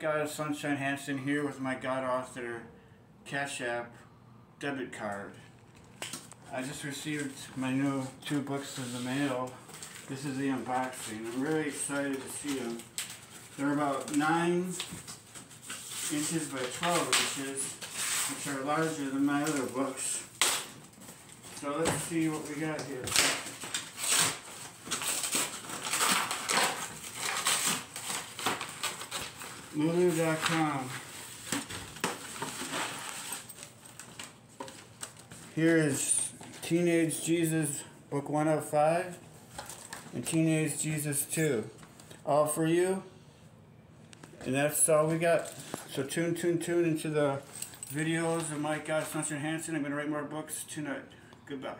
God Sunshine Hanson here with my God Author Cash App debit card. I just received my new two books in the mail. This is the unboxing. I'm really excited to see them. They're about 9 inches by 12 inches, which are larger than my other books. So let's see what we got here. Lulu.com. Here is Teenage Jesus Book 105 and Teenage Jesus 2. All for you. And that's all we got. So tune, tune, tune into the videos of Mike God Sunshine Hanson. I'm going to write more books tonight. Goodbye.